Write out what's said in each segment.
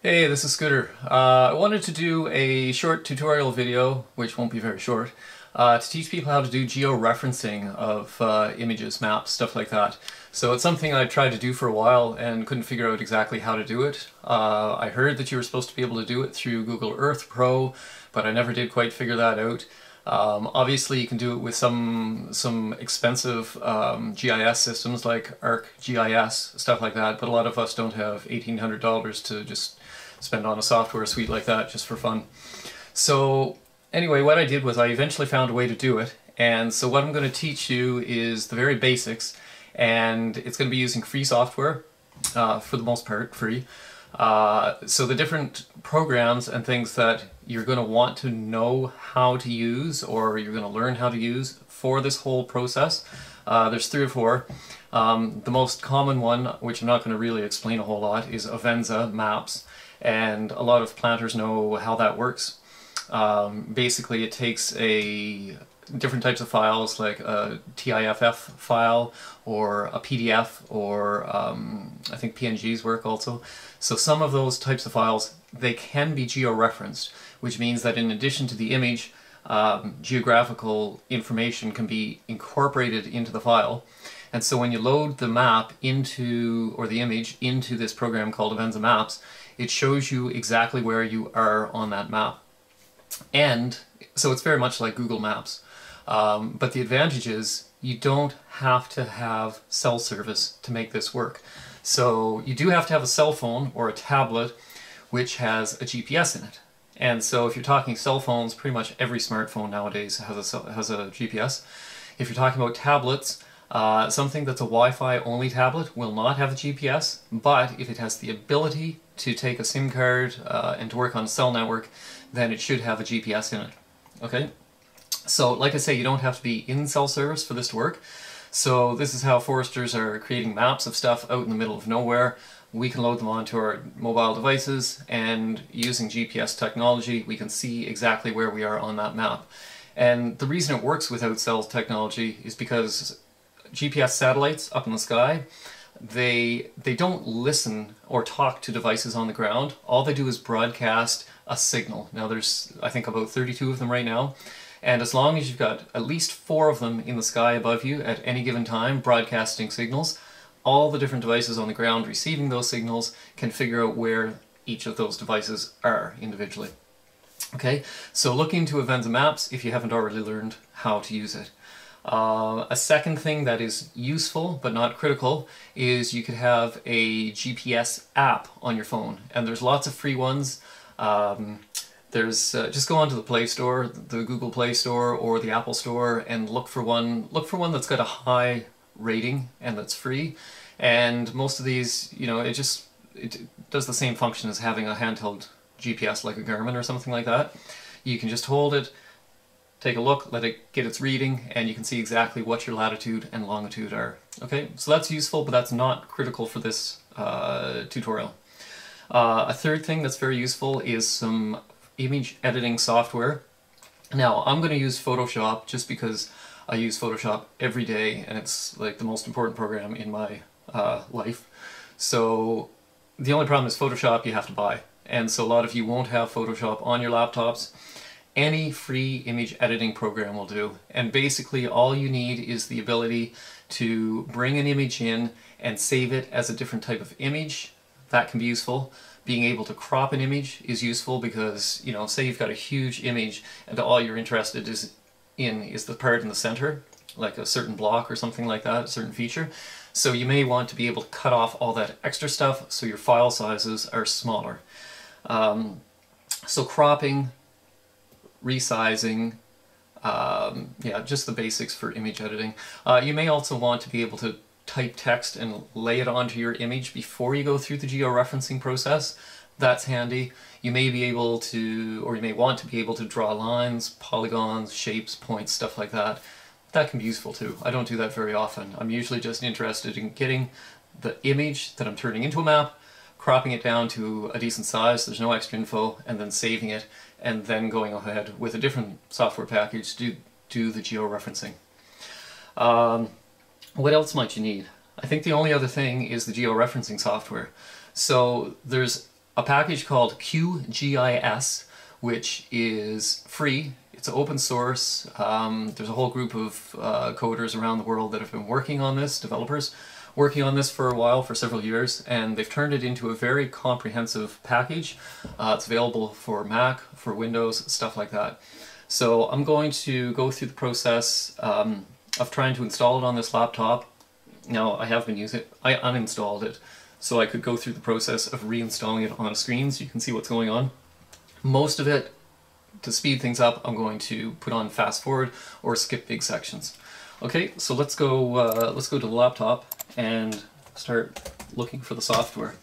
Hey, this is Scooter. Uh, I wanted to do a short tutorial video, which won't be very short, uh, to teach people how to do georeferencing of uh, images, maps, stuff like that. So it's something I tried to do for a while and couldn't figure out exactly how to do it. Uh, I heard that you were supposed to be able to do it through Google Earth Pro, but I never did quite figure that out. Um, obviously, you can do it with some some expensive um, GIS systems like ArcGIS, stuff like that. But a lot of us don't have eighteen hundred dollars to just spend on a software suite like that just for fun. So anyway, what I did was I eventually found a way to do it. And so what I'm going to teach you is the very basics, and it's going to be using free software, uh, for the most part, free. Uh, so the different programs and things that you're going to want to know how to use or you're going to learn how to use for this whole process. Uh, there's three or four. Um, the most common one, which I'm not going to really explain a whole lot, is Avenza Maps. And a lot of planters know how that works. Um, basically, it takes a different types of files like a TIFF file or a PDF or um, I think PNGs work also. So some of those types of files, they can be georeferenced, which means that in addition to the image, um, geographical information can be incorporated into the file. And so when you load the map into, or the image into this program called Avenza Maps, it shows you exactly where you are on that map. And so it's very much like Google Maps. Um, but the advantage is you don't have to have cell service to make this work. So you do have to have a cell phone or a tablet which has a GPS in it. And so if you're talking cell phones, pretty much every smartphone nowadays has a, has a GPS. If you're talking about tablets, uh, something that's a Wi-Fi only tablet will not have a GPS, but if it has the ability to take a SIM card uh, and to work on a cell network, then it should have a GPS in it. Okay? So, like I say, you don't have to be in cell service for this to work. So this is how foresters are creating maps of stuff out in the middle of nowhere. We can load them onto our mobile devices and using GPS technology we can see exactly where we are on that map. And the reason it works without cell technology is because GPS satellites up in the sky, they, they don't listen or talk to devices on the ground. All they do is broadcast a signal. Now there's, I think, about 32 of them right now. And as long as you've got at least four of them in the sky above you at any given time broadcasting signals, all the different devices on the ground receiving those signals can figure out where each of those devices are individually. Okay, so look into Avenza Maps if you haven't already learned how to use it. Uh, a second thing that is useful but not critical is you could have a GPS app on your phone and there's lots of free ones. Um, there's uh, just go onto the Play Store, the Google Play Store or the Apple Store and look for one look for one that's got a high rating and that's free. And most of these, you know, it just it does the same function as having a handheld GPS like a Garmin or something like that. You can just hold it, take a look, let it get its reading, and you can see exactly what your latitude and longitude are. Okay, so that's useful, but that's not critical for this uh, tutorial. Uh, a third thing that's very useful is some image editing software. Now, I'm going to use Photoshop just because I use Photoshop every day and it's like the most important program in my uh, life. So the only problem is Photoshop you have to buy. And so a lot of you won't have Photoshop on your laptops. Any free image editing program will do. And basically all you need is the ability to bring an image in and save it as a different type of image. That can be useful being able to crop an image is useful because, you know, say you've got a huge image and all you're interested is in is the part in the center, like a certain block or something like that, a certain feature. So you may want to be able to cut off all that extra stuff so your file sizes are smaller. Um, so cropping, resizing, um, yeah, just the basics for image editing. Uh, you may also want to be able to type text and lay it onto your image before you go through the georeferencing process. That's handy. You may be able to, or you may want to be able to draw lines, polygons, shapes, points, stuff like that. That can be useful too. I don't do that very often. I'm usually just interested in getting the image that I'm turning into a map, cropping it down to a decent size, there's no extra info, and then saving it, and then going ahead with a different software package to do the georeferencing. Um, what else might you need? I think the only other thing is the georeferencing software. So there's a package called QGIS, which is free. It's open source. Um, there's a whole group of uh, coders around the world that have been working on this, developers, working on this for a while, for several years, and they've turned it into a very comprehensive package. Uh, it's available for Mac, for Windows, stuff like that. So I'm going to go through the process um, of trying to install it on this laptop. Now I have been using it, I uninstalled it, so I could go through the process of reinstalling it on a screen so you can see what's going on. Most of it, to speed things up, I'm going to put on fast forward or skip big sections. Okay, so let's go, uh, let's go to the laptop and start looking for the software.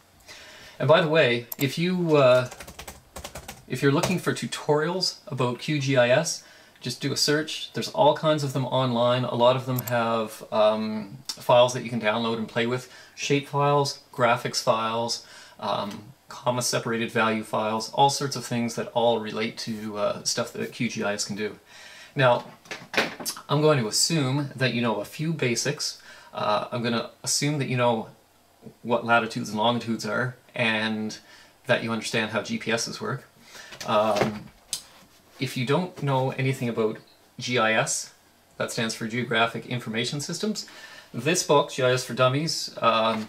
And by the way, if you uh, if you're looking for tutorials about QGIS, just do a search. There's all kinds of them online. A lot of them have um, files that you can download and play with. Shape files, graphics files, um, comma separated value files, all sorts of things that all relate to uh, stuff that QGIS can do. Now, I'm going to assume that you know a few basics. Uh, I'm going to assume that you know what latitudes and longitudes are and that you understand how GPSs work. Um, if you don't know anything about GIS, that stands for Geographic Information Systems, this book, GIS for Dummies, um,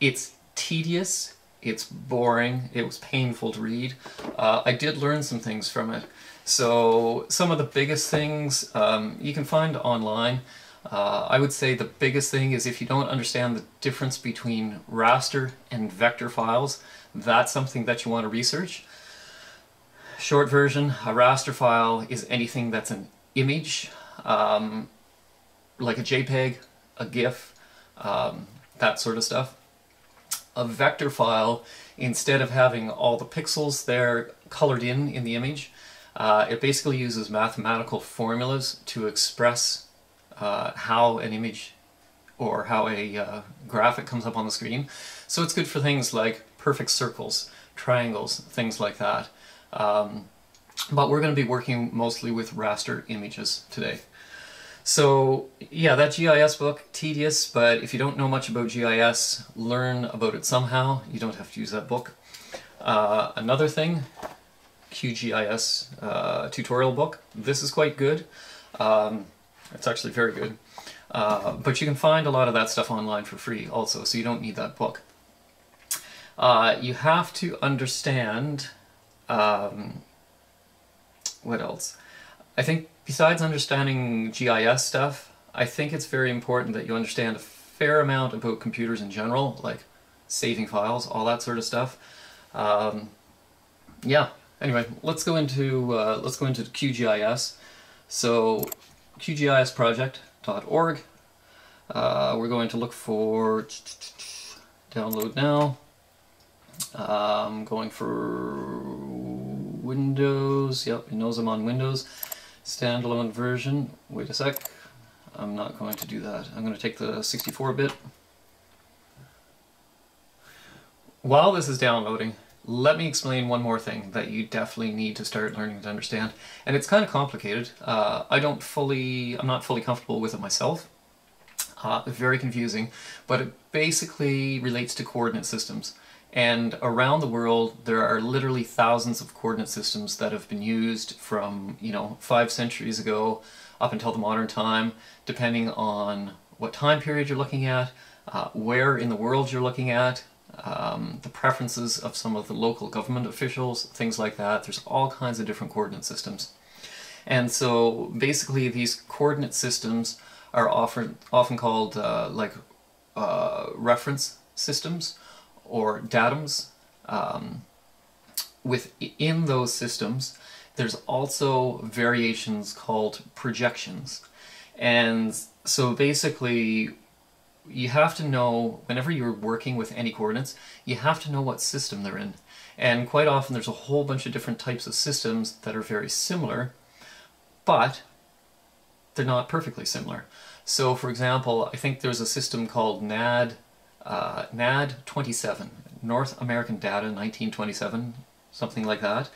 it's tedious, it's boring, it was painful to read. Uh, I did learn some things from it. So some of the biggest things um, you can find online. Uh, I would say the biggest thing is if you don't understand the difference between raster and vector files, that's something that you want to research. Short version, a raster file is anything that's an image, um, like a JPEG, a GIF, um, that sort of stuff. A vector file, instead of having all the pixels there colored in in the image, uh, it basically uses mathematical formulas to express uh, how an image or how a uh, graphic comes up on the screen. So it's good for things like perfect circles, triangles, things like that. Um, but we're going to be working mostly with raster images today. So yeah, that GIS book, tedious, but if you don't know much about GIS, learn about it somehow. You don't have to use that book. Uh, another thing, QGIS uh, tutorial book. This is quite good. Um, it's actually very good. Uh, but you can find a lot of that stuff online for free also, so you don't need that book. Uh, you have to understand um, what else? I think besides understanding GIS stuff, I think it's very important that you understand a fair amount about computers in general, like saving files, all that sort of stuff. Um, yeah. Anyway, let's go into uh, let's go into QGIS. So QGISproject.org. Uh, we're going to look for download now. I'm going for Windows. Yep, it knows I'm on Windows. Standalone version. Wait a sec. I'm not going to do that. I'm going to take the 64-bit. While this is downloading, let me explain one more thing that you definitely need to start learning to understand. And it's kind of complicated. Uh, I don't fully, I'm not fully comfortable with it myself. Uh, very confusing, but it basically relates to coordinate systems. And around the world, there are literally thousands of coordinate systems that have been used from, you know, five centuries ago up until the modern time, depending on what time period you're looking at, uh, where in the world you're looking at, um, the preferences of some of the local government officials, things like that. There's all kinds of different coordinate systems. And so basically these coordinate systems are often, often called uh, like uh, reference systems or datums. Um, within those systems, there's also variations called projections. And so basically, you have to know, whenever you're working with any coordinates, you have to know what system they're in. And quite often there's a whole bunch of different types of systems that are very similar, but they're not perfectly similar. So for example, I think there's a system called NAD uh, NAD 27, North American Datum 1927, something like that.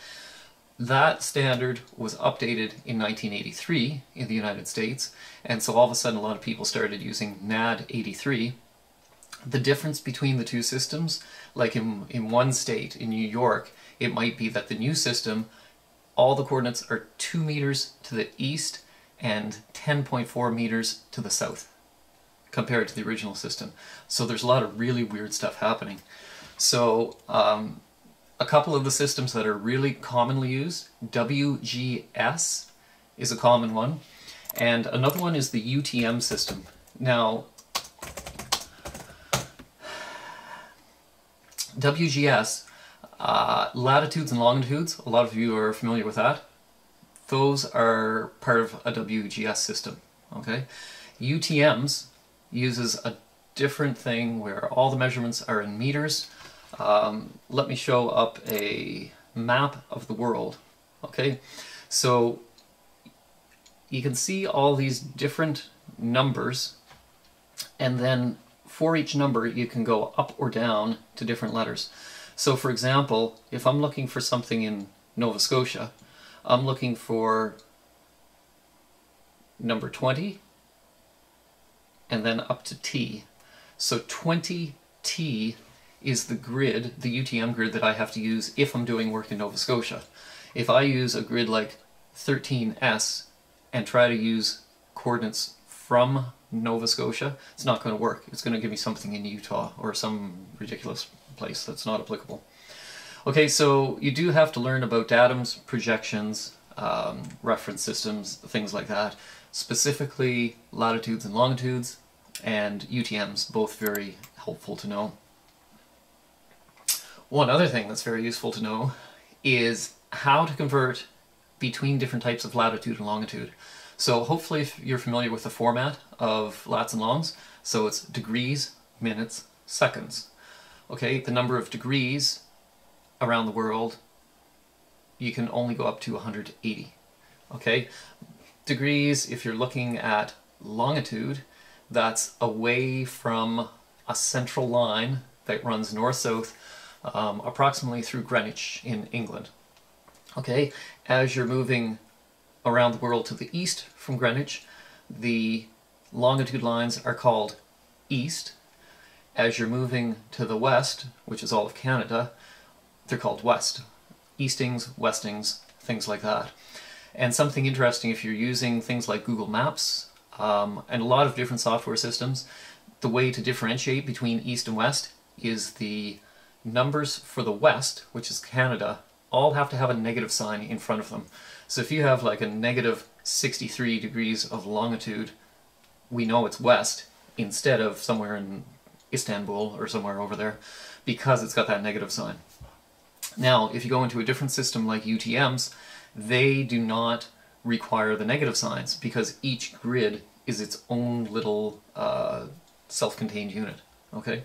That standard was updated in 1983 in the United States, and so all of a sudden a lot of people started using NAD 83. The difference between the two systems, like in, in one state, in New York, it might be that the new system, all the coordinates are 2 meters to the east and 10.4 meters to the south compared to the original system. So there's a lot of really weird stuff happening. So um, a couple of the systems that are really commonly used, WGS is a common one, and another one is the UTM system. Now, WGS, uh, latitudes and longitudes, a lot of you are familiar with that. Those are part of a WGS system, okay? UTMs uses a different thing where all the measurements are in meters. Um, let me show up a map of the world, okay? So you can see all these different numbers and then for each number you can go up or down to different letters. So for example, if I'm looking for something in Nova Scotia, I'm looking for number 20 and then up to T. So 20T is the grid, the UTM grid that I have to use if I'm doing work in Nova Scotia. If I use a grid like 13S and try to use coordinates from Nova Scotia, it's not going to work. It's going to give me something in Utah or some ridiculous place that's not applicable. Okay, so you do have to learn about datums, projections, um, reference systems, things like that. Specifically latitudes and longitudes and UTMs, both very helpful to know. One other thing that's very useful to know is how to convert between different types of latitude and longitude. So hopefully if you're familiar with the format of lats and longs. So it's degrees, minutes, seconds. Okay, the number of degrees around the world, you can only go up to 180. Okay, degrees, if you're looking at longitude, that's away from a central line that runs north-south um, approximately through Greenwich in England. Okay, as you're moving around the world to the east from Greenwich, the longitude lines are called east. As you're moving to the west, which is all of Canada, they're called west. Eastings, westings, things like that. And something interesting if you're using things like Google Maps um, and a lot of different software systems, the way to differentiate between east and west is the numbers for the west, which is Canada, all have to have a negative sign in front of them. So if you have like a negative 63 degrees of longitude, we know it's west instead of somewhere in Istanbul or somewhere over there because it's got that negative sign. Now, if you go into a different system like UTMs, they do not require the negative signs because each grid is its own little uh, self-contained unit. Okay,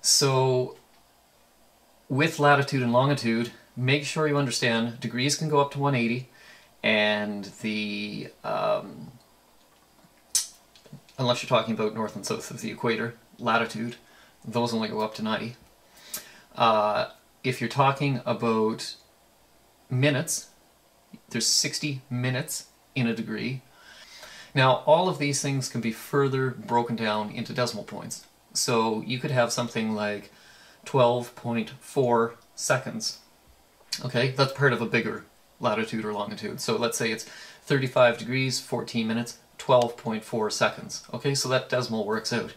so with latitude and longitude, make sure you understand degrees can go up to 180 and the um, unless you're talking about north and south of the equator latitude those only go up to 90 uh, if you're talking about minutes there's 60 minutes in a degree. Now all of these things can be further broken down into decimal points. So you could have something like 12.4 seconds Okay, that's part of a bigger latitude or longitude. So let's say it's 35 degrees, 14 minutes, 12.4 seconds. Okay, so that decimal works out.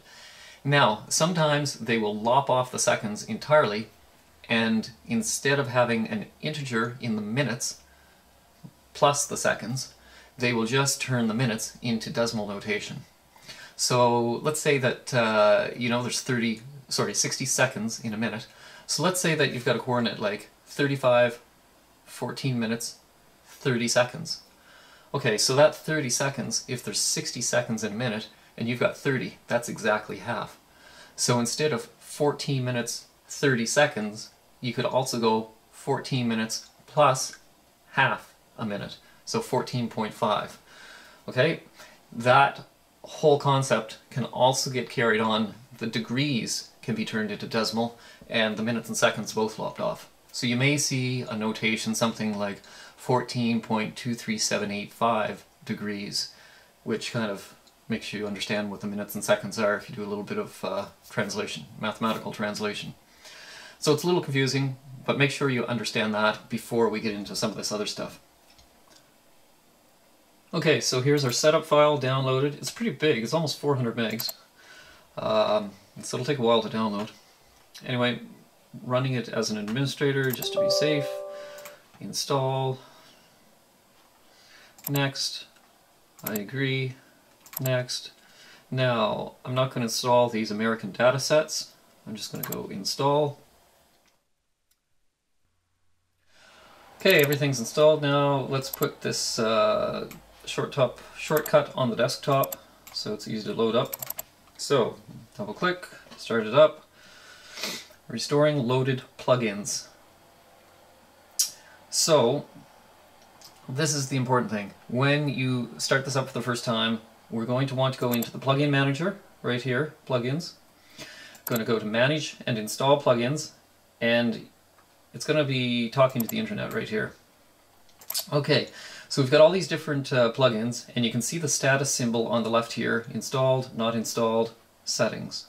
Now, sometimes they will lop off the seconds entirely, and instead of having an integer in the minutes plus the seconds, they will just turn the minutes into decimal notation. So let's say that, uh, you know, there's 30, sorry, 60 seconds in a minute. So let's say that you've got a coordinate like 35, 14 minutes, 30 seconds. Okay, so that 30 seconds, if there's 60 seconds in a minute, and you've got 30, that's exactly half. So instead of 14 minutes, 30 seconds, you could also go 14 minutes plus half a minute, so 14.5. Okay, that whole concept can also get carried on. The degrees can be turned into decimal, and the minutes and seconds both lopped off. So you may see a notation something like 14.23785 degrees, which kind of makes you understand what the minutes and seconds are if you do a little bit of uh, translation, mathematical translation. So it's a little confusing, but make sure you understand that before we get into some of this other stuff. Okay, so here's our setup file downloaded. It's pretty big, it's almost 400 megs. Um, so it'll take a while to download. Anyway, running it as an administrator just to be safe. Install. Next. I agree. Next. Now, I'm not going to install these American data sets. I'm just going to go install. Okay, everything's installed now. Let's put this uh, short top shortcut on the desktop so it's easy to load up. So, double click, start it up. Restoring loaded plugins. So, this is the important thing. When you start this up for the first time, we're going to want to go into the plugin manager right here, plugins. Going to go to manage and install plugins and it's going to be talking to the internet right here. Okay, so we've got all these different uh, plugins and you can see the status symbol on the left here, installed, not installed, settings.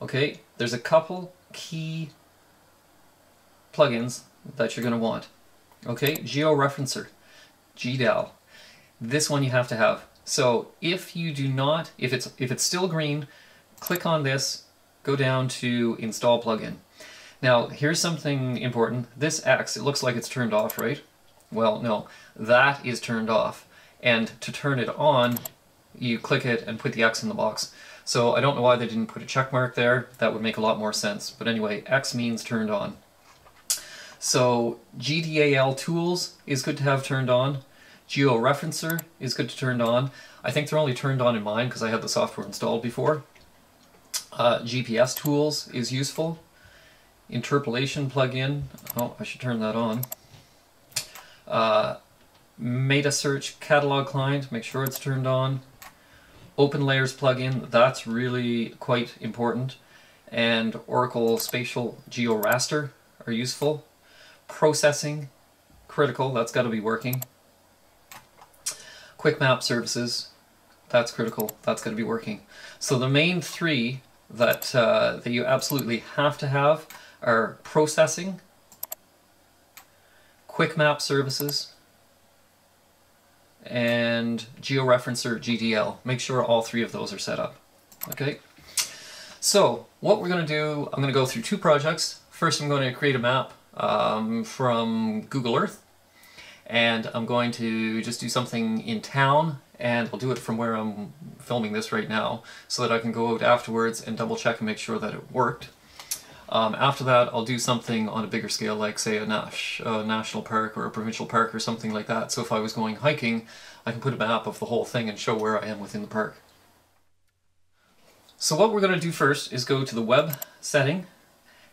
Okay, there's a couple key plugins that you're going to want. Okay, Georeferencer, GDAL. This one you have to have. So if you do not, if it's if it's still green, click on this, go down to install plugin. Now here's something important. This X, it looks like it's turned off, right? Well, no, that is turned off. And to turn it on, you click it and put the X in the box. So I don't know why they didn't put a check mark there. That would make a lot more sense. But anyway, X means turned on. So GDAL tools is good to have turned on. Georeferencer is good to turn on. I think they're only turned on in mine because I had the software installed before. Uh, GPS tools is useful. Interpolation plugin, oh, I should turn that on. Uh, Meta Search Catalog Client, make sure it's turned on. Open Layers plugin, that's really quite important. And Oracle Spatial GeoRaster are useful. Processing, critical, that's got to be working. Quick Map Services, that's critical, that's got to be working. So the main three that, uh, that you absolutely have to have are processing, quick map services, and georeferencer GDAL. Make sure all three of those are set up. Okay. So what we're going to do, I'm going to go through two projects. First I'm going to create a map um, from Google Earth and I'm going to just do something in town and I'll do it from where I'm filming this right now so that I can go out afterwards and double check and make sure that it worked. Um, after that, I'll do something on a bigger scale, like say a, Nash, a national park or a provincial park or something like that. So if I was going hiking, I can put a map of the whole thing and show where I am within the park. So what we're going to do first is go to the web setting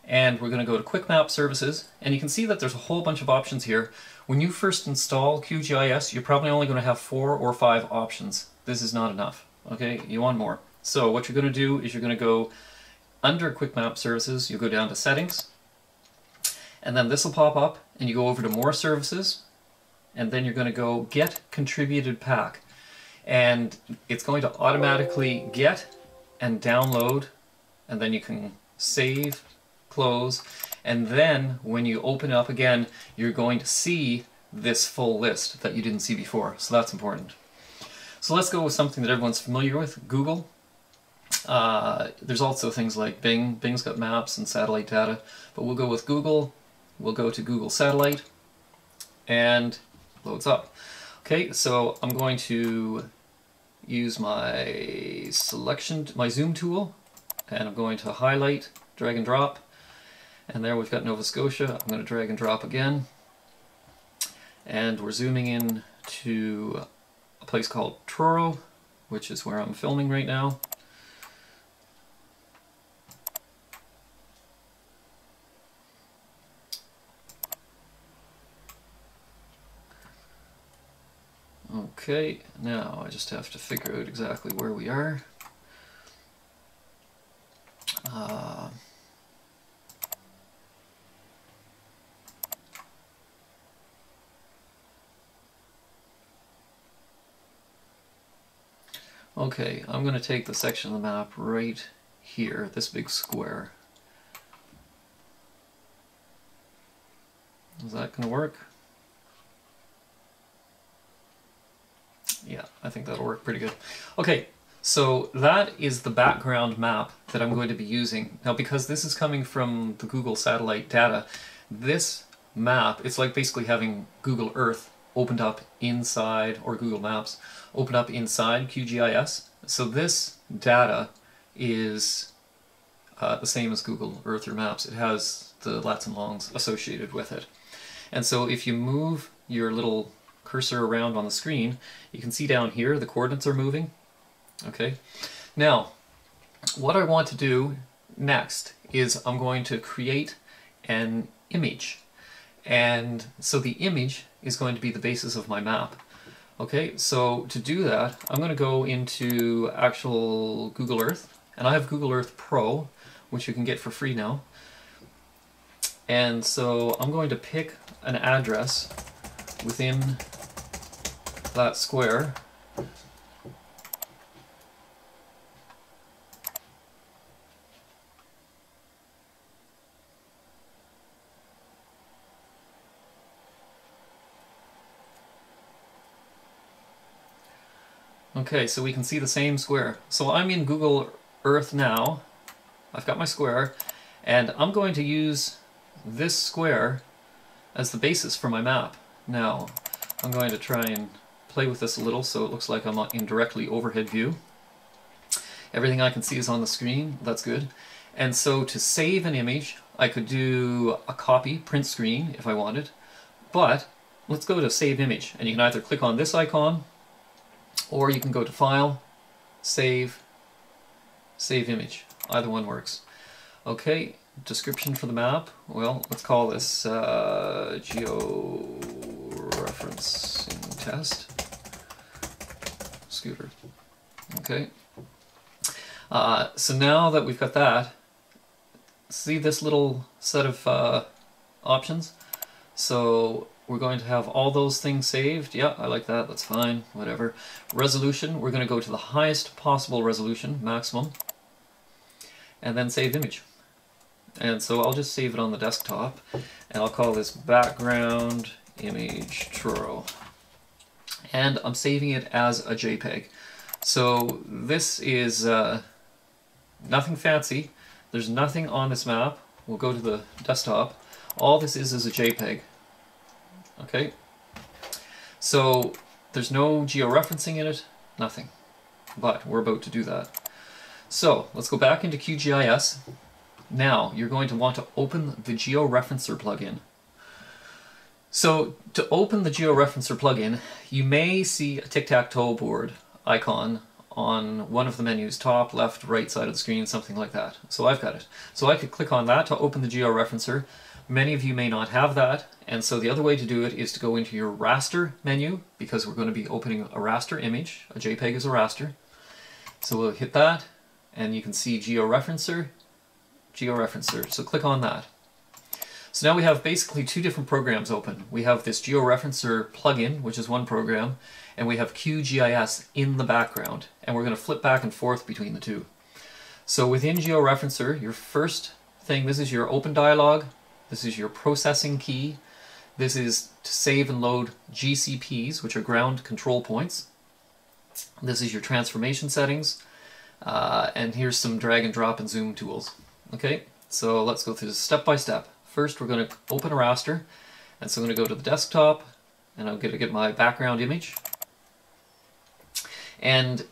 and we're going to go to Quick Map Services and you can see that there's a whole bunch of options here. When you first install QGIS, you're probably only going to have four or five options. This is not enough. Okay, you want more. So what you're going to do is you're going to go under Quick Map Services, you go down to Settings, and then this will pop up, and you go over to More Services, and then you're going to go Get Contributed Pack. And it's going to automatically get and download, and then you can save, close, and then when you open it up again, you're going to see this full list that you didn't see before. So that's important. So let's go with something that everyone's familiar with, Google. Uh, there's also things like Bing. Bing's got maps and satellite data, but we'll go with Google. We'll go to Google Satellite, and loads up. Okay, so I'm going to use my selection, my zoom tool, and I'm going to highlight, drag and drop, and there we've got Nova Scotia. I'm going to drag and drop again, and we're zooming in to a place called Truro, which is where I'm filming right now. Okay, now I just have to figure out exactly where we are. Uh, Okay, I'm going to take the section of the map right here, this big square. Is that going to work? Yeah, I think that'll work pretty good. Okay, so that is the background map that I'm going to be using. Now because this is coming from the Google satellite data, this map, it's like basically having Google Earth opened up inside, or Google Maps, opened up inside QGIS. So this data is uh, the same as Google Earth or Maps. It has the lats and longs associated with it. And so if you move your little cursor around on the screen, you can see down here the coordinates are moving. Okay. Now, what I want to do next is I'm going to create an image. And so the image is going to be the basis of my map. Okay, so to do that, I'm going to go into actual Google Earth, and I have Google Earth Pro, which you can get for free now. And so I'm going to pick an address within that square Okay, so we can see the same square. So I'm in Google Earth now. I've got my square, and I'm going to use this square as the basis for my map. Now, I'm going to try and play with this a little so it looks like I'm in directly overhead view. Everything I can see is on the screen, that's good. And so to save an image, I could do a copy, print screen, if I wanted. But let's go to save image, and you can either click on this icon, or you can go to File, Save, Save Image. Either one works. Okay, description for the map. Well, let's call this uh, georeferencing test. Scooter. Okay. Uh, so now that we've got that, see this little set of uh, options? So we're going to have all those things saved. Yeah, I like that. That's fine. Whatever. Resolution, we're going to go to the highest possible resolution, maximum, and then save image. And so I'll just save it on the desktop, and I'll call this background image Truro. And I'm saving it as a JPEG. So this is uh, nothing fancy. There's nothing on this map. We'll go to the desktop. All this is is a JPEG. Okay? So there's no georeferencing in it, nothing. But we're about to do that. So let's go back into QGIS. Now you're going to want to open the GeoReferencer plugin. So to open the GeoReferencer plugin, you may see a tic-tac-toe board icon on one of the menus, top, left, right side of the screen, something like that. So I've got it. So I could click on that to open the GeoReferencer. Many of you may not have that, and so the other way to do it is to go into your raster menu, because we're going to be opening a raster image. A JPEG is a raster. So we'll hit that, and you can see GeoReferencer, GeoReferencer. So click on that. So now we have basically two different programs open. We have this GeoReferencer plugin, which is one program, and we have QGIS in the background. And we're going to flip back and forth between the two. So within GeoReferencer, your first thing, this is your open dialog, this is your processing key, this is to save and load GCPs, which are ground control points. This is your transformation settings, uh, and here's some drag and drop and zoom tools. Okay, so let's go through this step by step. First, we're going to open a raster, and so I'm going to go to the desktop, and I'm going to get my background image. And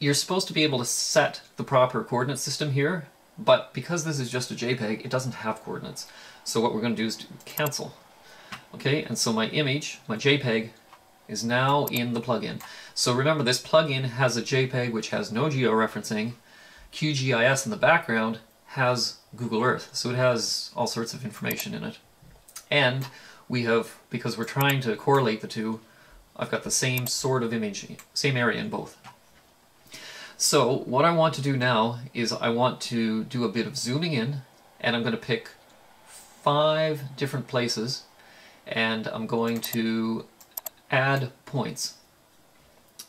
you're supposed to be able to set the proper coordinate system here, but because this is just a JPEG, it doesn't have coordinates. So what we're going to do is cancel. Okay, and so my image, my JPEG, is now in the plugin. So remember, this plugin has a JPEG which has no georeferencing. QGIS in the background has Google Earth, so it has all sorts of information in it. And we have, because we're trying to correlate the two, I've got the same sort of image, same area in both. So what I want to do now is I want to do a bit of zooming in, and I'm going to pick five different places and I'm going to add points.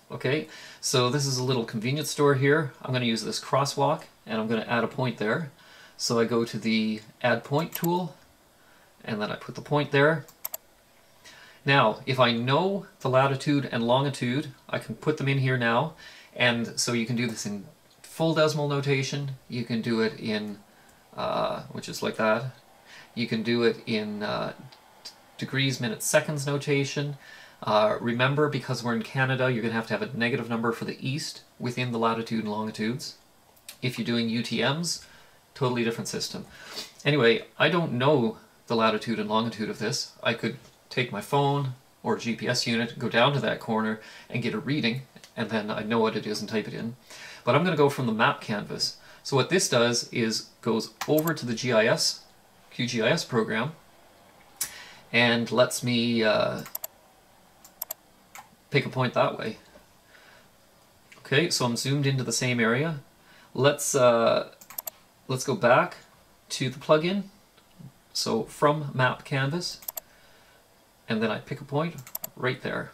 Okay, so this is a little convenience store here. I'm going to use this crosswalk and I'm going to add a point there. So I go to the add point tool and then I put the point there. Now, if I know the latitude and longitude, I can put them in here now. And so you can do this in full decimal notation. You can do it in, uh, which is like that. You can do it in uh, degrees, minutes, seconds notation. Uh, remember, because we're in Canada, you're going to have to have a negative number for the east within the latitude and longitudes. If you're doing UTMs, totally different system. Anyway, I don't know the latitude and longitude of this. I could take my phone or GPS unit, go down to that corner and get a reading, and then I know what it is and type it in. But I'm going to go from the map canvas. So what this does is goes over to the GIS, QGIS program, and lets me uh, pick a point that way. Okay, so I'm zoomed into the same area. Let's uh, let's go back to the plugin. So from map canvas, and then I pick a point right there.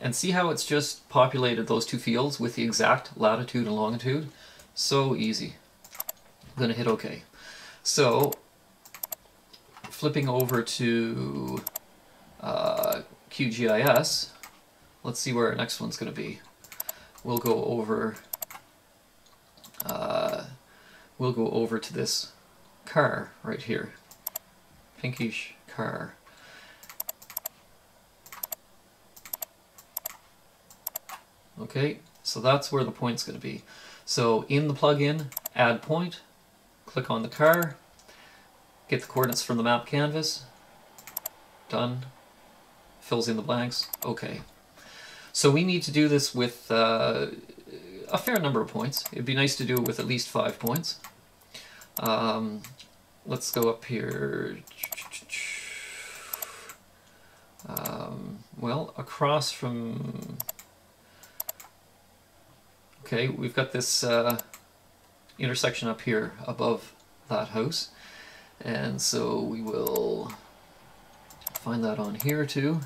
And see how it's just populated those two fields with the exact latitude and longitude? So easy. I'm going to hit OK. So flipping over to uh, QGIS, let's see where our next one's going to be. We'll go over uh, we'll go over to this car right here. Pinkish car. Okay, so that's where the point's going to be. So in the plugin, add point, click on the car, get the coordinates from the map canvas, done, fills in the blanks, okay. So we need to do this with uh, a fair number of points. It'd be nice to do it with at least five points. Um, let's go up here. Um, well, across from Okay, we've got this uh, intersection up here above that house. And so we will find that on here too.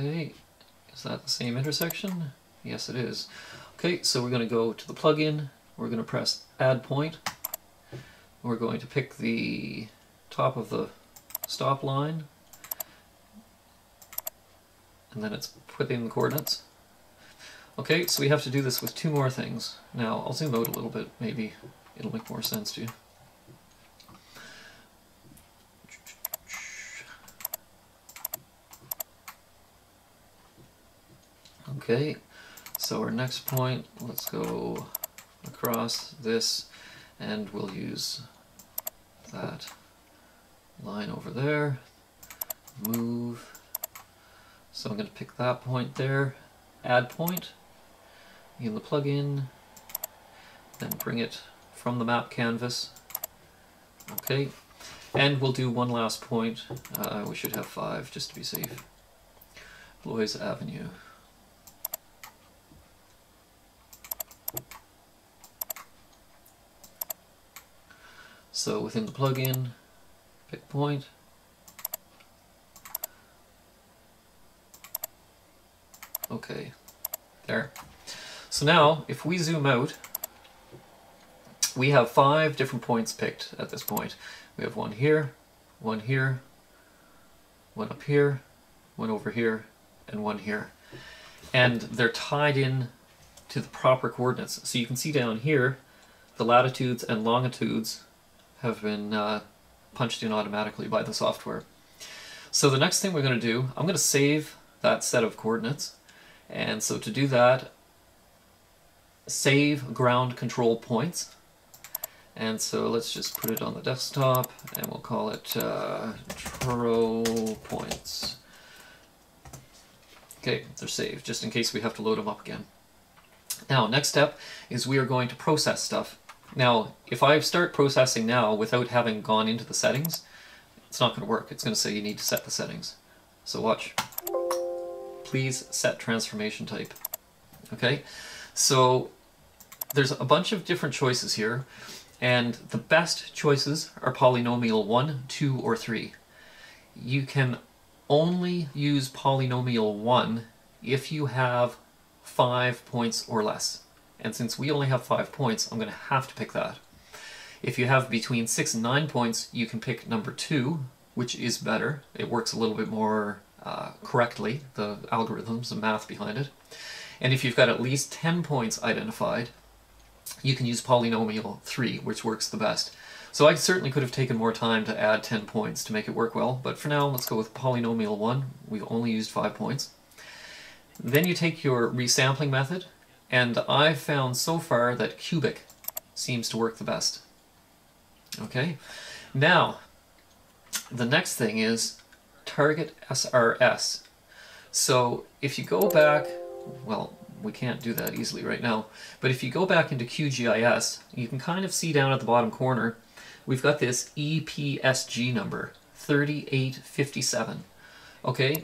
Okay, is that the same intersection? Yes, it is. Okay, so we're going to go to the plugin. We're going to press add point. We're going to pick the top of the stop line and then it's putting the coordinates. Okay, so we have to do this with two more things. Now, I'll zoom out a little bit, maybe it'll make more sense to you. Okay, so our next point, let's go across this, and we'll use that line over there, move. So I'm going to pick that point there, add point in the plugin, then bring it from the map canvas. Okay, and we'll do one last point. Uh, we should have five just to be safe. Blois Avenue. So within the plugin, Pick point. Okay, there. So now, if we zoom out, we have five different points picked at this point. We have one here, one here, one up here, one over here, and one here. And they're tied in to the proper coordinates. So you can see down here, the latitudes and longitudes have been uh, punched in automatically by the software. So the next thing we're going to do, I'm going to save that set of coordinates. And so to do that, save ground control points. And so let's just put it on the desktop and we'll call it uh, points. Okay, they're saved, just in case we have to load them up again. Now, next step is we are going to process stuff. Now, if I start processing now without having gone into the settings, it's not going to work. It's going to say you need to set the settings. So watch. Please set transformation type. Okay, so there's a bunch of different choices here. And the best choices are polynomial 1, 2, or 3. You can only use polynomial 1 if you have 5 points or less. And since we only have 5 points, I'm going to have to pick that. If you have between 6 and 9 points, you can pick number 2, which is better. It works a little bit more uh, correctly, the algorithms, the math behind it. And if you've got at least 10 points identified, you can use polynomial 3, which works the best. So I certainly could have taken more time to add 10 points to make it work well, but for now let's go with polynomial 1. We've only used 5 points. Then you take your resampling method, and I've found so far that cubic seems to work the best. Okay, now the next thing is target SRS. So if you go back, well, we can't do that easily right now, but if you go back into QGIS, you can kind of see down at the bottom corner, we've got this EPSG number, 3857. Okay,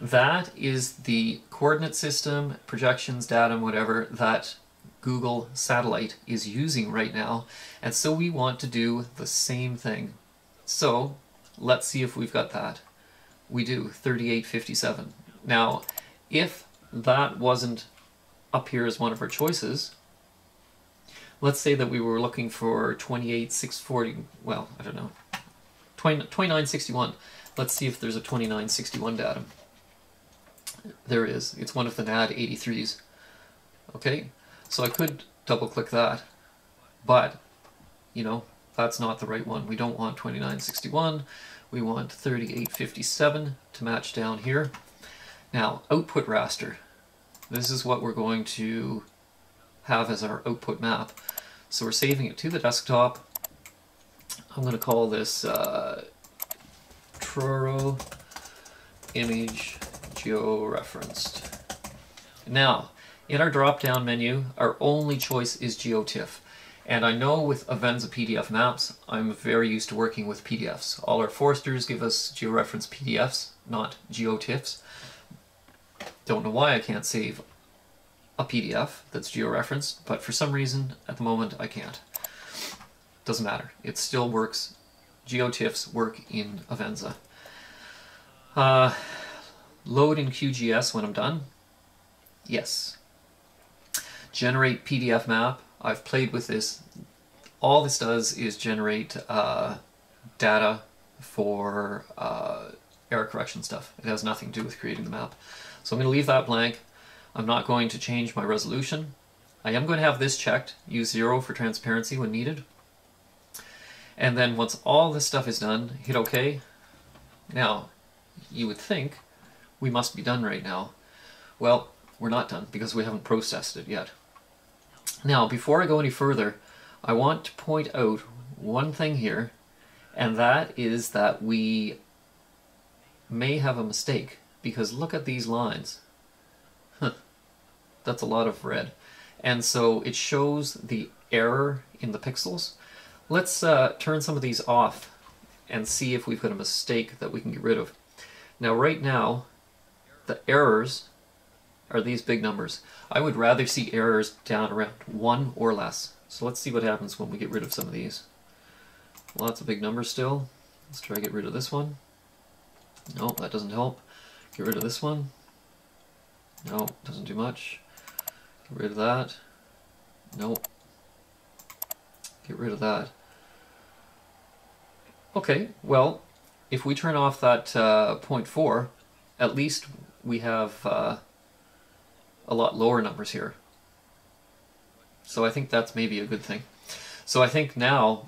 that is the coordinate system, projections, datum, whatever, that Google Satellite is using right now. And so we want to do the same thing. So let's see if we've got that. We do, 3857. Now, if that wasn't up here as one of our choices, let's say that we were looking for 28640, well, I don't know, 20, 2961. Let's see if there's a 2961 datum. There is. It's one of the NAD 83s. Okay, so I could double click that, but, you know, that's not the right one. We don't want 2961, we want 3857 to match down here. Now, output raster. This is what we're going to have as our output map. So we're saving it to the desktop. I'm going to call this uh, Truro image georeferenced. Now, in our drop-down menu, our only choice is GeoTIFF. And I know with Avenza PDF maps, I'm very used to working with PDFs. All our foresters give us georeferenced PDFs, not GeoTIFFs. Don't know why I can't save a PDF that's georeferenced, but for some reason, at the moment, I can't. Doesn't matter. It still works. GeoTIFFs work in Avenza. Uh, load in QGIS when I'm done. Yes, generate PDF map. I've played with this. All this does is generate uh, data for uh, error correction stuff. It has nothing to do with creating the map. So I'm going to leave that blank. I'm not going to change my resolution. I am going to have this checked, use zero for transparency when needed. And then once all this stuff is done, hit OK. Now, you would think we must be done right now. Well, we're not done because we haven't processed it yet. Now, before I go any further, I want to point out one thing here, and that is that we may have a mistake, because look at these lines. Huh. That's a lot of red. And so it shows the error in the pixels. Let's uh, turn some of these off and see if we've got a mistake that we can get rid of. Now right now, the errors are these big numbers. I would rather see errors down around 1 or less. So let's see what happens when we get rid of some of these. Lots of big numbers still. Let's try to get rid of this one. No, that doesn't help. Get rid of this one. No, doesn't do much. Get rid of that. Nope. Get rid of that. Okay, well, if we turn off that uh, 0.4, at least we have uh, a lot lower numbers here. So I think that's maybe a good thing. So I think now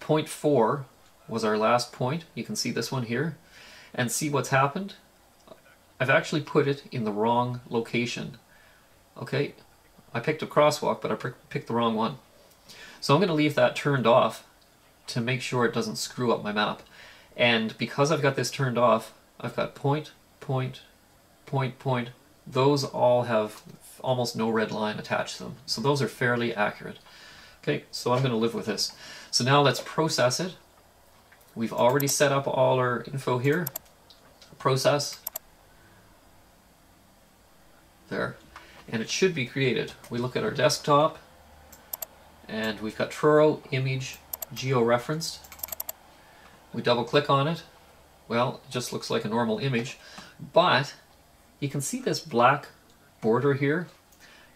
point 4 was our last point. You can see this one here. And see what's happened? I've actually put it in the wrong location. Okay, I picked a crosswalk, but I picked the wrong one. So I'm going to leave that turned off to make sure it doesn't screw up my map. And because I've got this turned off, I've got point, point, point, point, those all have almost no red line attached to them. So those are fairly accurate. Okay, so I'm going to live with this. So now let's process it. We've already set up all our info here. Process. There. And it should be created. We look at our desktop, and we've got Truro image georeferenced. We double click on it. Well, it just looks like a normal image, but you can see this black border here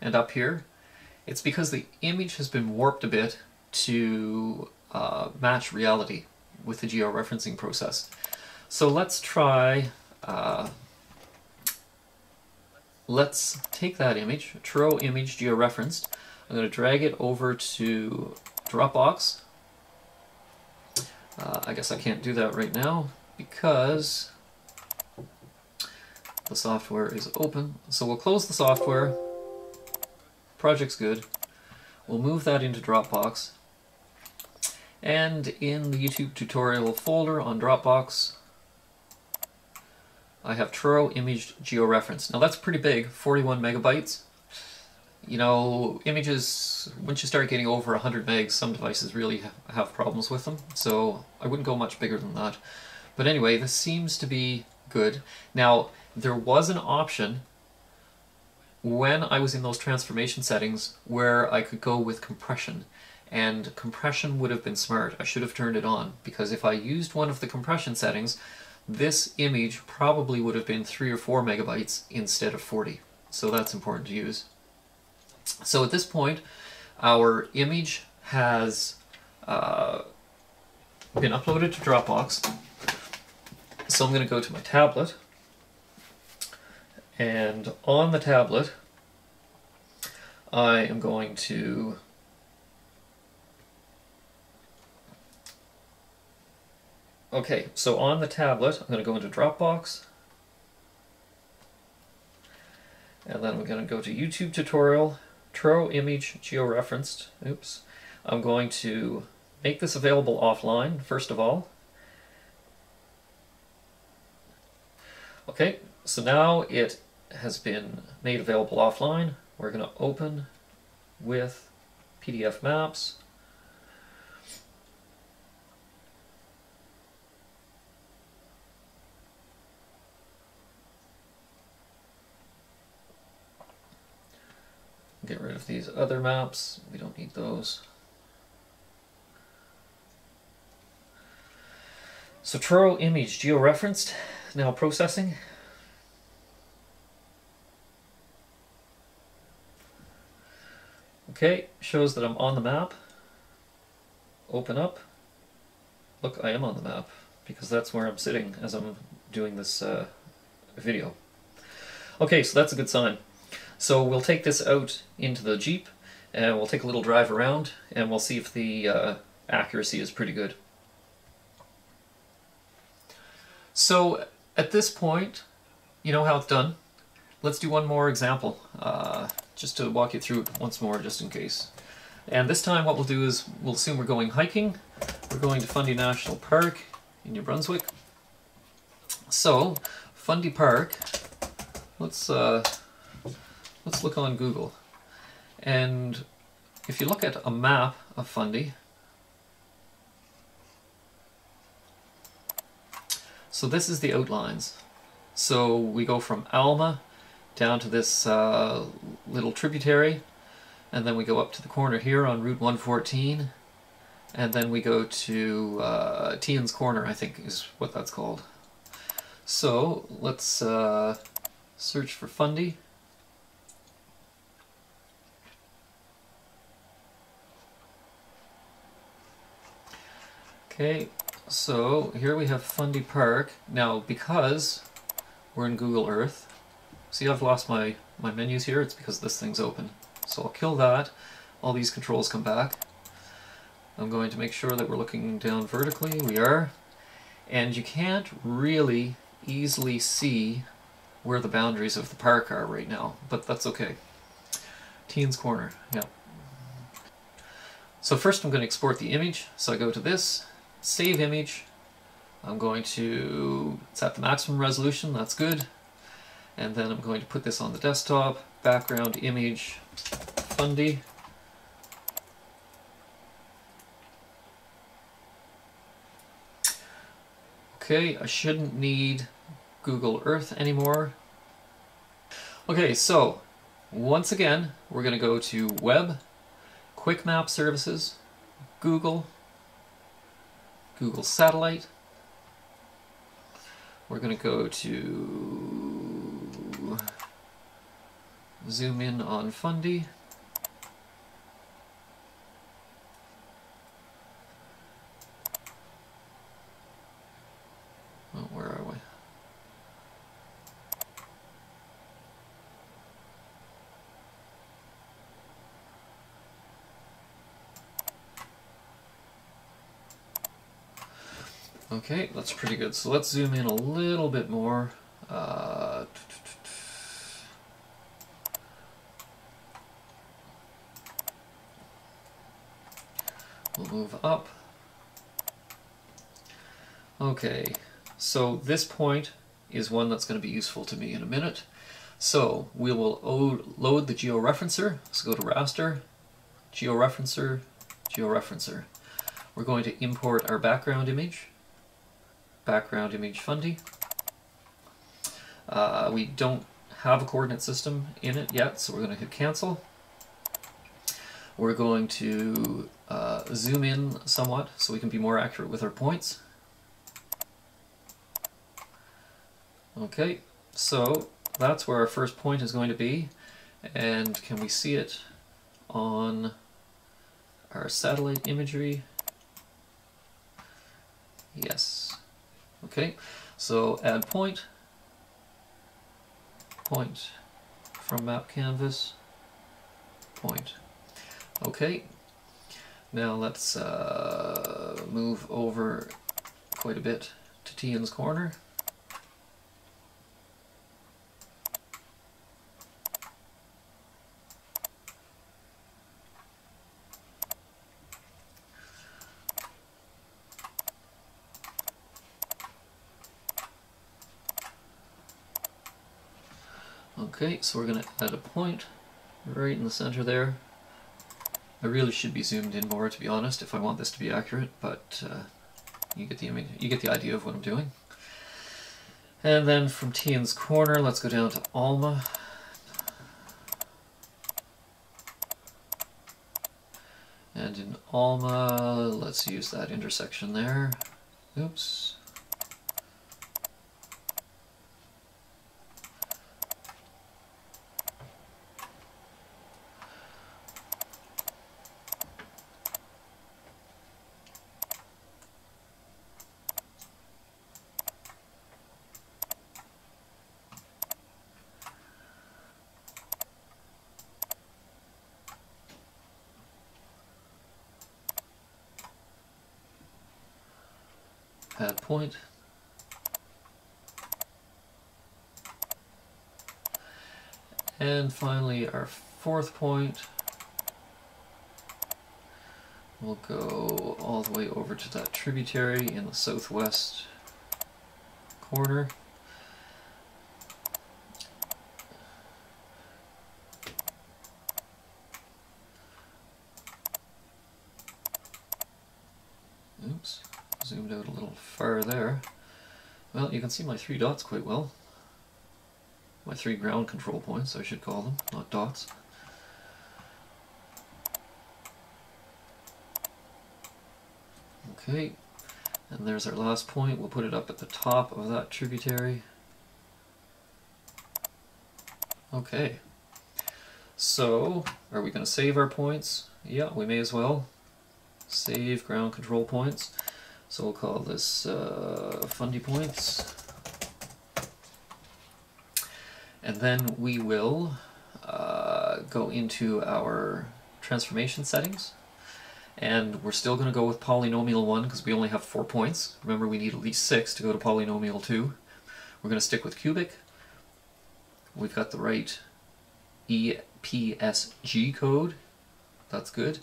and up here. It's because the image has been warped a bit to uh, match reality with the georeferencing process. So let's try, uh, let's take that image, Truro image georeferenced. I'm going to drag it over to Dropbox. Uh, I guess I can't do that right now because the software is open. So we'll close the software. Project's good. We'll move that into Dropbox. And in the YouTube tutorial folder on Dropbox, I have Truro Image Georeference. Now that's pretty big, 41 megabytes. You know, images, once you start getting over 100 megs, some devices really have problems with them, so I wouldn't go much bigger than that. But anyway, this seems to be good. Now, there was an option when I was in those transformation settings where I could go with compression and compression would have been smart. I should have turned it on because if I used one of the compression settings, this image probably would have been 3 or 4 megabytes instead of 40. So that's important to use. So at this point, our image has uh, been uploaded to Dropbox. So I'm going to go to my tablet. And on the tablet, I am going to Okay, so on the tablet, I'm going to go into Dropbox. And then I'm going to go to YouTube tutorial, Truro image georeferenced. Oops. I'm going to make this available offline, first of all. Okay, so now it has been made available offline. We're going to open with PDF maps. Get rid of these other maps. We don't need those. So Truro image georeferenced, now processing. Okay, shows that I'm on the map. Open up. Look, I am on the map because that's where I'm sitting as I'm doing this uh, video. Okay, so that's a good sign. So we'll take this out into the Jeep and we'll take a little drive around and we'll see if the uh, accuracy is pretty good. So at this point, you know how it's done. Let's do one more example, uh, just to walk you through it once more, just in case. And this time what we'll do is, we'll assume we're going hiking. We're going to Fundy National Park in New Brunswick. So, Fundy Park, let's uh, let's look on Google. And if you look at a map of Fundy, so this is the outlines. So we go from Alma down to this uh, little tributary, and then we go up to the corner here on Route 114, and then we go to uh, Tian's Corner, I think is what that's called. So let's uh, search for Fundy. Okay, so here we have Fundy Park. Now, because we're in Google Earth, see I've lost my, my menus here, it's because this thing's open. So I'll kill that, all these controls come back. I'm going to make sure that we're looking down vertically, we are. And you can't really easily see where the boundaries of the park are right now, but that's okay. Teen's Corner, yeah. So first I'm going to export the image, so I go to this, save image. I'm going to set the maximum resolution, that's good. And then I'm going to put this on the desktop, background image, Fundy. Okay, I shouldn't need Google Earth anymore. Okay, so once again, we're going to go to Web, Quick Map Services, Google, Google Satellite. We're going to go to zoom in on Fundy. Oh, where are we? Okay, that's pretty good. So let's zoom in a little bit more. Uh, we'll move up. Okay, so this point is one that's going to be useful to me in a minute. So we will load the georeferencer. Let's go to raster, georeferencer, georeferencer. We're going to import our background image background image fundy. Uh, we don't have a coordinate system in it yet, so we're going to hit cancel. We're going to uh, zoom in somewhat so we can be more accurate with our points. Okay, so that's where our first point is going to be. And can we see it on our satellite imagery? Yes. Okay, so add point, point from map canvas, point. Okay, now let's uh, move over quite a bit to Tian's corner. Okay, so we're going to add a point right in the center there. I really should be zoomed in more, to be honest, if I want this to be accurate, but uh, you get the image, you get the idea of what I'm doing. And then from Tian's corner, let's go down to Alma. And in Alma, let's use that intersection there. Oops. add point. And finally our fourth point will go all the way over to that tributary in the southwest corner. Oops zoomed out a little far there. Well, you can see my three dots quite well. My three ground control points, I should call them, not dots. Okay, and there's our last point. We'll put it up at the top of that tributary. Okay, so are we going to save our points? Yeah, we may as well. Save ground control points. So we'll call this uh, fundy points. And then we will uh, go into our transformation settings. And we're still going to go with polynomial 1 because we only have 4 points. Remember we need at least 6 to go to polynomial 2. We're going to stick with cubic. We've got the right EPSG code. That's good.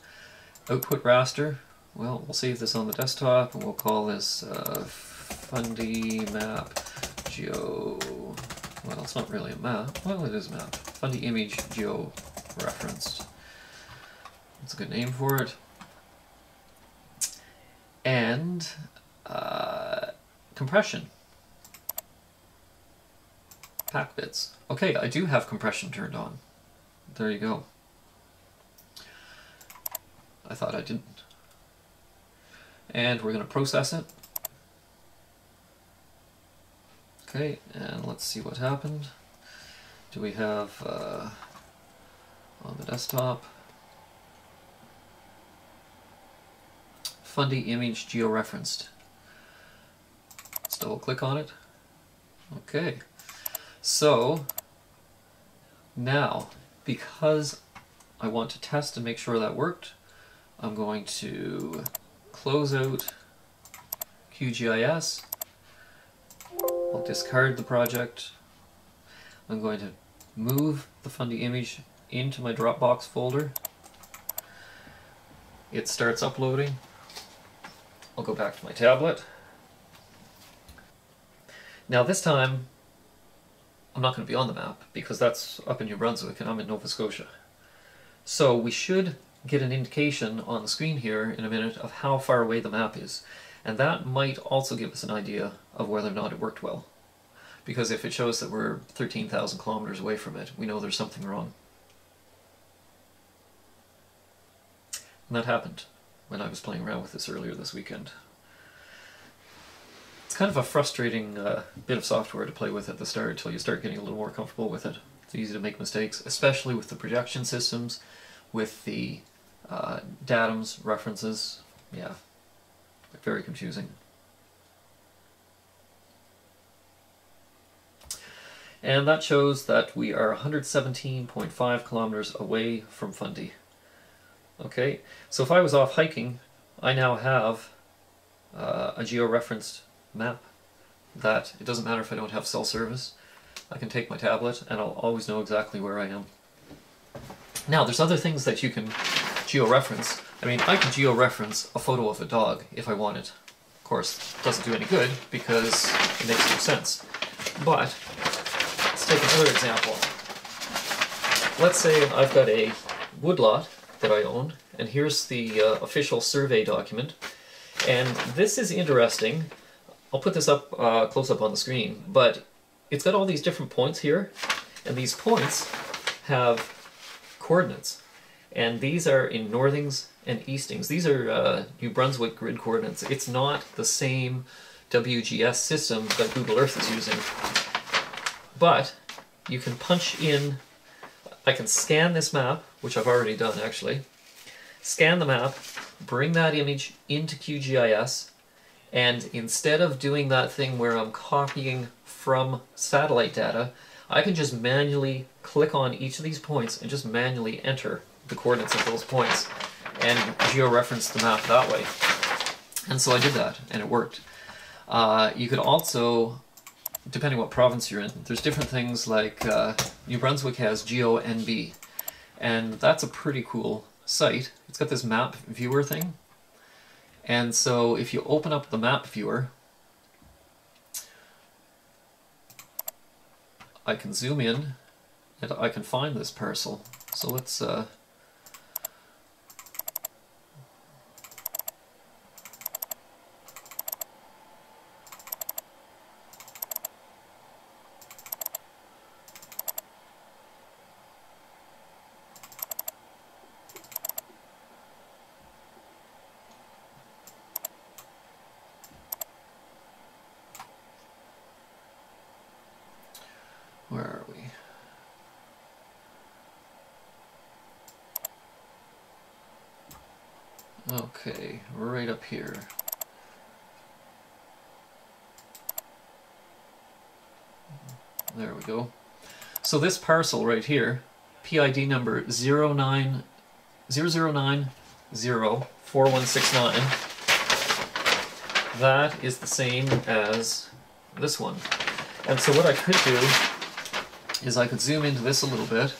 Output raster. Well, we'll save this on the desktop and we'll call this uh, Fundy Map Geo. Well, it's not really a map. Well, it is a map. Fundy Image Geo Referenced. That's a good name for it. And uh, compression. Pack bits. Okay, I do have compression turned on. There you go. I thought I didn't. And we're going to process it. Okay, and let's see what happened. Do we have uh, on the desktop Fundy image georeferenced. Let's double click on it. Okay, so now because I want to test and make sure that worked, I'm going to close out QGIS. I'll discard the project. I'm going to move the Fundy image into my Dropbox folder. It starts uploading. I'll go back to my tablet. Now this time, I'm not going to be on the map because that's up in New Brunswick and I'm in Nova Scotia. So we should get an indication on the screen here in a minute of how far away the map is. And that might also give us an idea of whether or not it worked well. Because if it shows that we're 13,000 kilometers away from it, we know there's something wrong. And that happened when I was playing around with this earlier this weekend. It's kind of a frustrating uh, bit of software to play with at the start until you start getting a little more comfortable with it. It's easy to make mistakes, especially with the projection systems, with the uh, datums, references. Yeah, very confusing. And that shows that we are 117.5 kilometers away from Fundy. Okay, so if I was off hiking, I now have uh, a geo-referenced map that it doesn't matter if I don't have cell service. I can take my tablet and I'll always know exactly where I am. Now, there's other things that you can geo-reference. I mean, I can geo-reference a photo of a dog if I wanted. Of course, it doesn't do any good because it makes no sense. But, let's take another example. Let's say I've got a woodlot that I own, and here's the uh, official survey document. And this is interesting. I'll put this up uh, close up on the screen, but it's got all these different points here, and these points have coordinates. And these are in northings and eastings. These are uh, New Brunswick grid coordinates. It's not the same WGS system that Google Earth is using. But you can punch in, I can scan this map, which I've already done actually, scan the map, bring that image into QGIS, and instead of doing that thing where I'm copying from satellite data, I can just manually click on each of these points and just manually enter the coordinates of those points and georeference the map that way. And so I did that, and it worked. Uh, you could also, depending what province you're in, there's different things like uh, New Brunswick has GeoNB, and that's a pretty cool site. It's got this map viewer thing, and so if you open up the map viewer, I can zoom in and I can find this parcel. So let's uh, Where are we? Right up here. There we go. So this parcel right here, PID number 09 00904169, that is the same as this one. And so what I could do is I could zoom into this a little bit,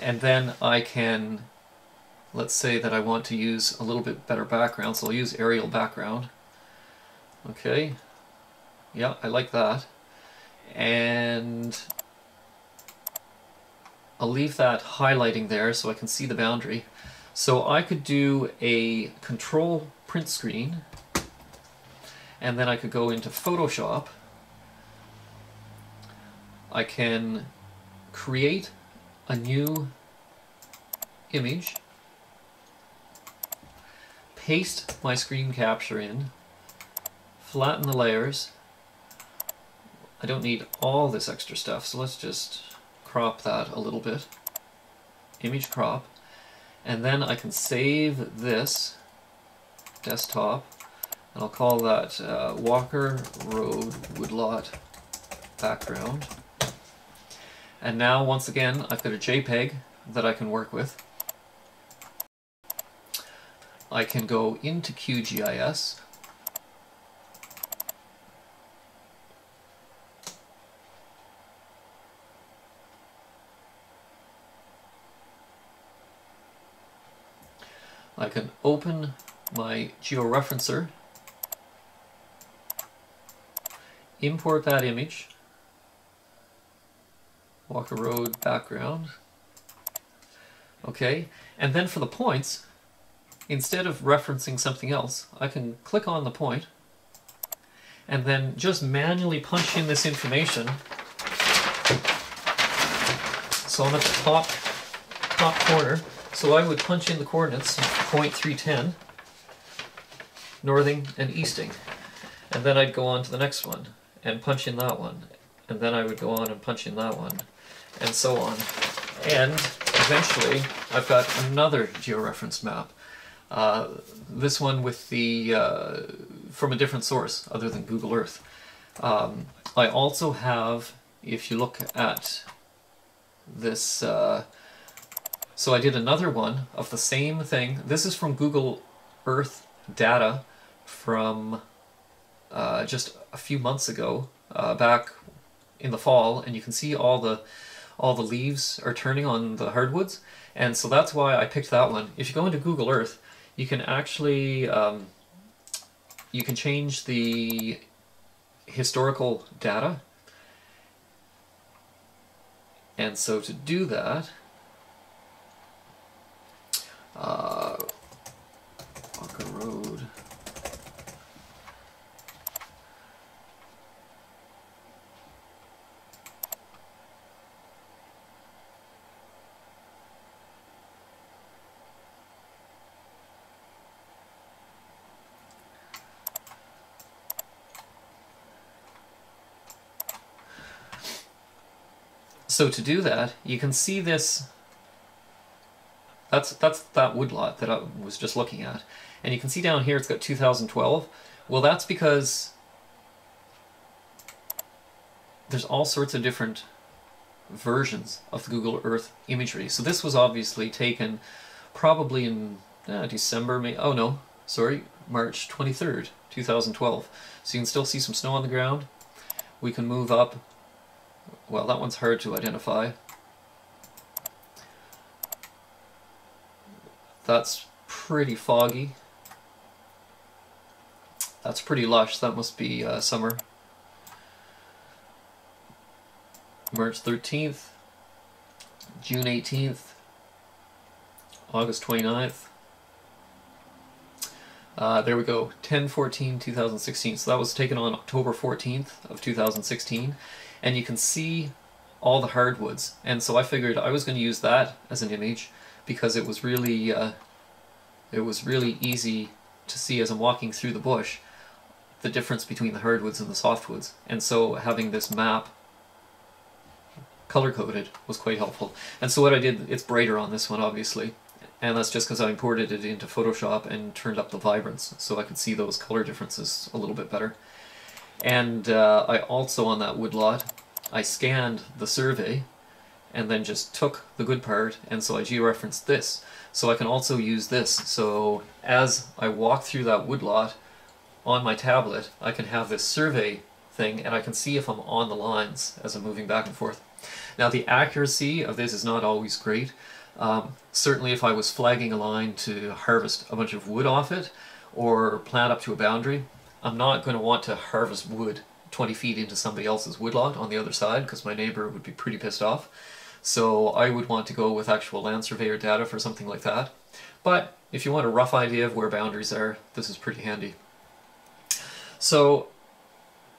and then I can, let's say that I want to use a little bit better background, so I'll use aerial background. Okay, yeah, I like that. And I'll leave that highlighting there so I can see the boundary. So I could do a control print screen, and then I could go into Photoshop, I can create a new image paste my screen capture in, flatten the layers. I don't need all this extra stuff, so let's just crop that a little bit. Image crop. And then I can save this desktop, and I'll call that uh, Walker Road Woodlot background. And now, once again, I've got a JPEG that I can work with. I can go into QGIS I can open my georeferencer, import that image, walk Walker Road background, okay, and then for the points, instead of referencing something else, I can click on the point and then just manually punch in this information. So I'm at the top, top corner, so I would punch in the coordinates, point 310, northing and easting. And then I'd go on to the next one and punch in that one. And then I would go on and punch in that one, and so on. And eventually, I've got another georeference map. Uh, this one with the uh, from a different source other than Google Earth. Um, I also have, if you look at this, uh, so I did another one of the same thing. This is from Google Earth data from uh, just a few months ago, uh, back in the fall, and you can see all the all the leaves are turning on the hardwoods, and so that's why I picked that one. If you go into Google Earth, you can actually um, you can change the historical data. And so to do that uh, Road So to do that, you can see this, that's, that's that woodlot that I was just looking at. And you can see down here it's got 2012. Well, that's because there's all sorts of different versions of the Google Earth imagery. So this was obviously taken probably in uh, December, May, oh no, sorry, March 23rd, 2012. So you can still see some snow on the ground. We can move up well, that one's hard to identify. That's pretty foggy. That's pretty lush. That must be uh, summer. March 13th, June 18th, August 29th. Uh, there we go, 10-14-2016. So that was taken on October 14th of 2016 and you can see all the hardwoods. And so I figured I was going to use that as an image because it was really uh, it was really easy to see as I'm walking through the bush the difference between the hardwoods and the softwoods. And so having this map color coded was quite helpful. And so what I did, it's brighter on this one obviously, and that's just because I imported it into Photoshop and turned up the vibrance so I could see those color differences a little bit better. And uh, I also, on that woodlot, I scanned the survey and then just took the good part, and so I georeferenced this. So I can also use this. So as I walk through that woodlot on my tablet, I can have this survey thing, and I can see if I'm on the lines as I'm moving back and forth. Now the accuracy of this is not always great. Um, certainly if I was flagging a line to harvest a bunch of wood off it, or plant up to a boundary, I'm not going to want to harvest wood 20 feet into somebody else's woodlot on the other side because my neighbor would be pretty pissed off. So I would want to go with actual land surveyor data for something like that. But if you want a rough idea of where boundaries are, this is pretty handy. So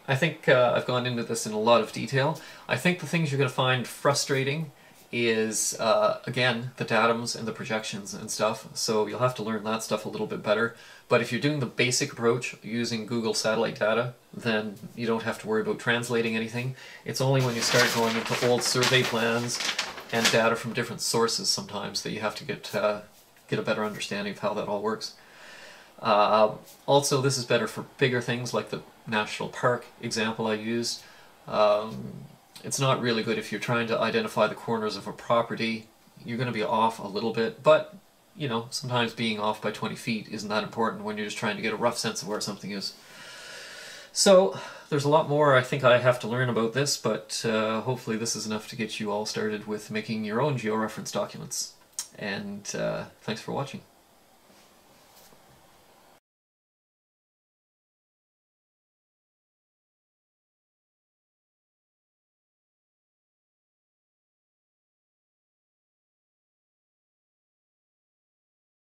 I think uh, I've gone into this in a lot of detail. I think the things you're going to find frustrating is, uh, again, the datums and the projections and stuff, so you'll have to learn that stuff a little bit better. But if you're doing the basic approach using Google satellite data, then you don't have to worry about translating anything. It's only when you start going into old survey plans and data from different sources sometimes that you have to get, uh, get a better understanding of how that all works. Uh, also, this is better for bigger things like the national park example I used. Um, it's not really good if you're trying to identify the corners of a property. You're going to be off a little bit, but you know, sometimes being off by 20 feet isn't that important when you're just trying to get a rough sense of where something is. So, there's a lot more I think I have to learn about this, but uh, hopefully this is enough to get you all started with making your own georeference documents. And uh, thanks for watching.